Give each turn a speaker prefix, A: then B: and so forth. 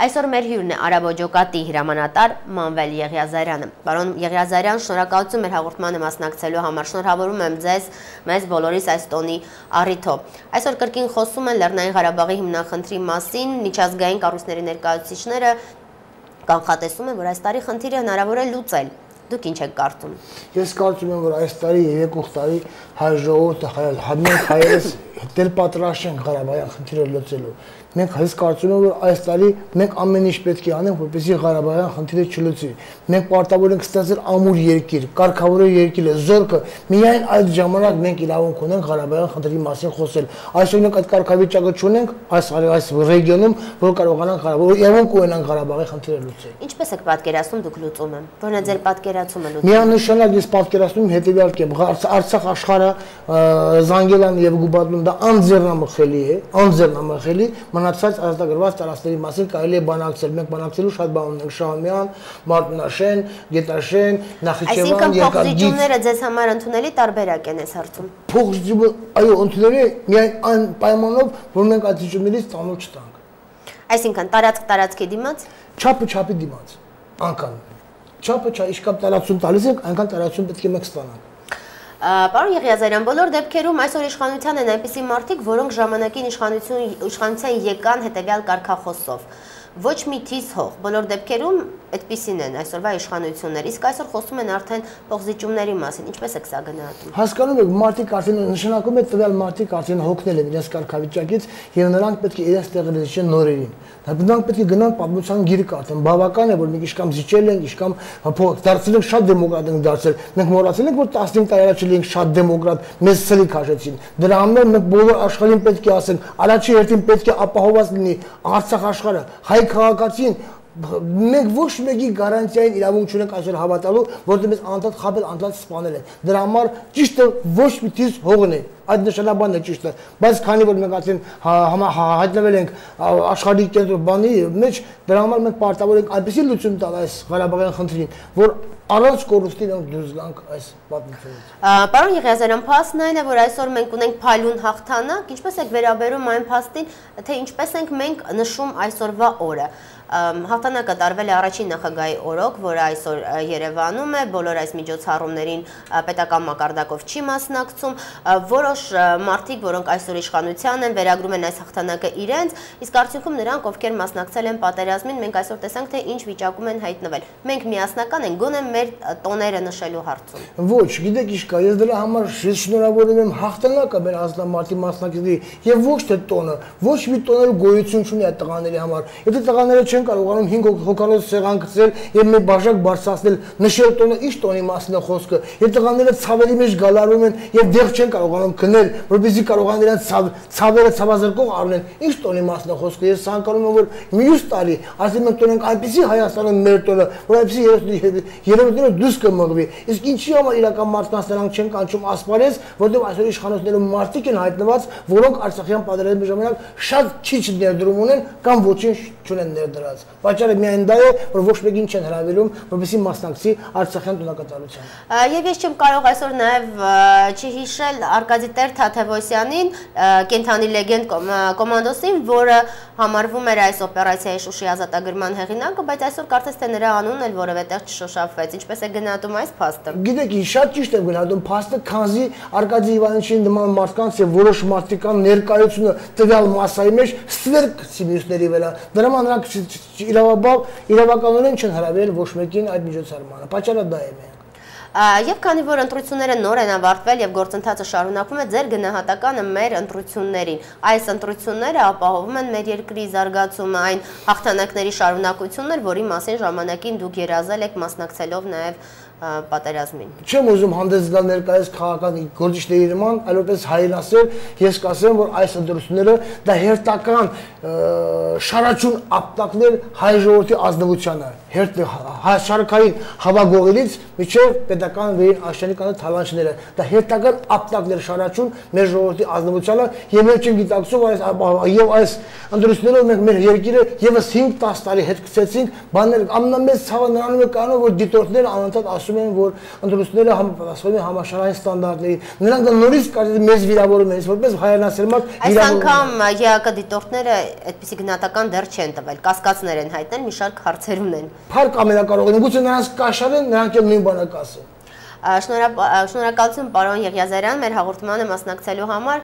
A: Այսօր մեր հյուրն է Արաբոջոկատի հրամանատար Մանվել Եղիազարյանը։ Պարոն Եղիազարյան, շնորհակալություն մեր հաղորդմանը մասնակցելու համար։ Շնորհավորում եմ ձեզ մեզ բոլորիս այս տոնի առիթով։ Այսօր կրկին խոսում են Լեռնային Ղարաբաղի հիմնախնդրի մասին, միջազգային կառույցների ներկայացուցիչները կանխատեսում են, որ այս տարի խնդիրը հնարավոր է լուծել։ Դուք ինչ եք կարծում։
B: Ես կարծում եմ, որ այս տարի եւ եկող տարի հայ ժողովուրդը հայ հայ հայերս դել պատրաստ են Ղարաբաղյան խնդիրը լուծելու մենք հենց կարծում եմ որ այս տարի մենք ամեն ինչ պետք է անենք որպեսզի Ղարաբաղյան խնդիրը չլուծի մենք պարտավոր ենք ստեղծել ամուր երկիր կարգավորել երկիրը զորքը միայն այդ ժամանակ մենք իրավունք ունենք Ղարաբաղյան խնդրի մասին խոսել այսօր մենք այդ կարգավիճակը չունենք այս այս ռեգիոնում որ կարողանանք Ղարաբաղ իրավունք ունենանք Ղարաբաղի խնդիրը լուծել
A: ինչպես եք պատկերացնում դուք լուծումը որն է ձեր պատկերացումը
B: լուծումը միանշանակ ես պատկերացնում հետեւյալ կերպ Արցախ աշխարհը Զանգելան եւ Գուբադլուն դա անձեռնամխելի է անձեռնամխելի մնացած ազատագրված տարածքների մասին կարելի է բանակցել։ Մենք բանակցելու շատ բան ունենք՝ Շահումյան, Մարտունաշեն, Գետաշեն, Նախիջևան,
A: Երկարգիծ։ Այսինքն փոխզիջումները ձեզ համար ընդունելի տարբերակ են այս հարցում։
B: Փոխզիջումը, այո, ընդունելի միայն այն պայմանով, որ մենք այդ զիջումներից ծանոթ չտանք։
A: Այսինքն տարածք տարածքի դիմաց։
B: Չափը չափի դիմաց։ Անկան։ Չափը չա, իշքան տարածություն տալիս եք, այնքան տարածություն պետք է մենք ստանանք։
A: Պարոն Եղիազարյան, բոլոր դեպքերում այսօր իշխանության են այնպիսի մարդիկ, որոնք ժամանակին իշխանության եկան հետևյալ կարգախոսով ոչ մի թիզ հող։ Բոլոր դեպքերում այդպիսին են այսօրվա իշխանությունները։ Իսկ այսօր խոսում են արդեն փողզիջումների մասին։ Ինչպես է սա գնահատում։
B: Հասկանում եք, մարդիկ արդեն նշանակում է տվյալ մարդիկ արդեն հոգնել են իրենց կարգավիճակից եւ նրանք պետք է իրենց տեղը լսեն նորերին։ Դրանք պետք է գնան պատմության գիրք արդեն։ Բավական է, որ մենք իշքամ զիջել ենք, իշքամ դարձել ենք շատ դեմոկրատ ենք դարձել։ Մենք մոռացել ենք, որ 15 տարի առաջ էինք շատ դեմոկրատ, մեզ ցելի քաշեցին։ Դրա համար մենք բոլոր աշխարհին պետք է ասենք, առաջի հերթին պետք է ապահովված լինի Արցախ աշխարհը, հայ քաղաքացին մենք ոչ մեկի գարանտիային իրավունք չունենք այսօր հավատալու, որտեղ մեզ անդադ խաբել, անդադ սպանել են։ Դրա համար ճիշտը ոչ մի թիզ հողն է այդ նշանաբանն է ճիշտը բայց քանի որ մենք ասեն հա, հայտնվել ենք աշխարհի կենտրոն բանի մեջ դրա համար մենք պարտավոր ենք այնպեսի լուծում տալ այս Ղարաբաղյան խնդրին որ առանց կորուստի մենք դուրս գանք այս պատմությունից։
A: Պարոն Եղիազարյան, փաստն այն է, որ այսօր մենք ունենք փայլուն հաղթանակ, ինչպես եք վերաբերում այն փաստին, թե ինչպես ենք մենք նշում այսօրվա օրը հաղթանակը տարվել է առաջին նախագահի օրոք, որը այսօր Երևանում է, բոլոր այս միջոցառումներին պետական մակարդակով չի մասնակցում, որոշ մարդիկ, որոնք այսօր իշխանության են, վերագրում են այս հաղթանակը իրենց, իսկ արդյունքում նրանք, ովքեր մասնակցել են պատերազմին, մենք այսօր տեսանք, թե ինչ վիճակում են հայտնվել։ Մենք միասնական ենք գոնե մեր տոները նշելու հարցում։
B: Ոչ, գիտեք ինչ կա, ես դրա համար շնորհավորում եմ հաղթանակը մեր ազնամարտի մասնակիցների եւ ոչ թե տոնը, ոչ մի տոներ գոյություն չունի այդ տղաների համար։ Եթե տղաները չեն կարողանում 5 հոգանոց սեղան գցել եւ մի բաժակ բարձրացնել նշել տոնը ի՞նչ տոնի մասն է խոսքը եւ տղաները ցավերի մեջ գալարում են եւ դեռ չեն կարողանում քնել որպեսզի կարողան իրենց ցավ ցավերը ցավազրկող առնեն ի՞նչ տոնի մասն է խոսքը ես ցանկանում եմ որ մյուս տարի ասեմ մենք տոնենք այնպեսի Հայաստանը մեր տոնը որ այնպեսի երևույթները դուրս կմղվի իսկ ինչի համար իրական մարդկանց նրանք չեն կանչում ասպարեզ որտեղ այսօր իշխանություններում մարդիկ են հայտնված որոնք Արցախյան պատերազմի ժամանակ շատ քիչ ներդրում ունեն կամ ոչինչ չունեն ներդրած Պատճառը միայն դա է, որ ոչ մեկին չեն հրավիրում, որպեսզի մասնակցի Արցախյան տոնակատարությանը։
A: Եվ ես չեմ կարող այսօր նաև չհիշել Արկադի Տեր Թաթևոսյանին, կենթանի լեգենդ կոմանդոսին, որը համարվում էր այս օպերացիայի Շուշի ազատագրման հեղինակը, բայց այսօր կարծես թե նրա անունն էլ որևէ տեղ չշոշափվեց։ Ինչպես է գնահատում այս փաստը։
B: Գիտեք, շատ ճիշտ է գնահատում փաստը, քանզի Արկադի Իվանովիչին նման մարդկանց եւ որոշ մարդիկան ներկայությունը տվյալ մասայի մեջ ստվերք սիմիուսների վրա։ Դրա համար նրանք իրավաբար իրավականորեն չեն հրավիրել ոչ մեկին այդ միջոցառմանը։ Պատճառը դա է
A: Եվ քանի որ ընտրությունները նոր են ավարտվել եւ գործընթացը շարունակվում է, ձեր գնահատականը մեր ընտրություններին։ Այս ընտրությունները ապահովում են մեր երկրի զարգացումը, այն հաղթանակների շարունակությունն էր, որի մասին ժամանակին դուք երազել եք մասնակցելով նաեւ պատերազմին։
B: Չեմ ուզում հանդես գալ ներկայիս քաղաքական գործիչների նման, այլ որպես հայրենասեր, ես կասեմ, որ այս ընտրությունները դա հերթական շարաչուն ապտակներ հայ ժողովրդի ազնվությանը, հերթ շարքային հավագողելից միջև պետական վերին աշտանի կանա թալանչները։ Դա հերթական ապտակներ շարաչուն մեր ժողովրդի ազնվությանը եւ մենք չենք գիտակցում այս եւ այս ընտրություններով մենք մեր երկիրը եւս 5-10 տարի հետ գցեցինք, բաներ ամենամեծ ցավը նրանում է կանոն որ դիտորդները անընդհատ ասում ասում են, որ ընտրությունները համապատասխանում են համաշխարհային ստանդարտներին։ Նրանք նորից կարելի մեզ վիրավորում են, որպես հայրենասերմակ
A: Այս անգամ ԵԱԿ դիտորդները այդպիսի գնահատական դեռ չեն տվել, կասկածներ են հայտնել, մի շարք հարցեր ունեն։
B: Փառք ամենակարողին, գուցե նրանց կաշառեն, նրանք էլ նույն բանը կասեն։
A: Շնորհակալություն պարոն Եղիազարյան մեր հաղորդմանը մասնակցելու համար։